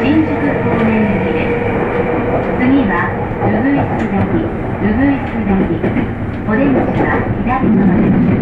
新宿方面行きです。次はウグイス崎ウグイス崎オレンジは左側です。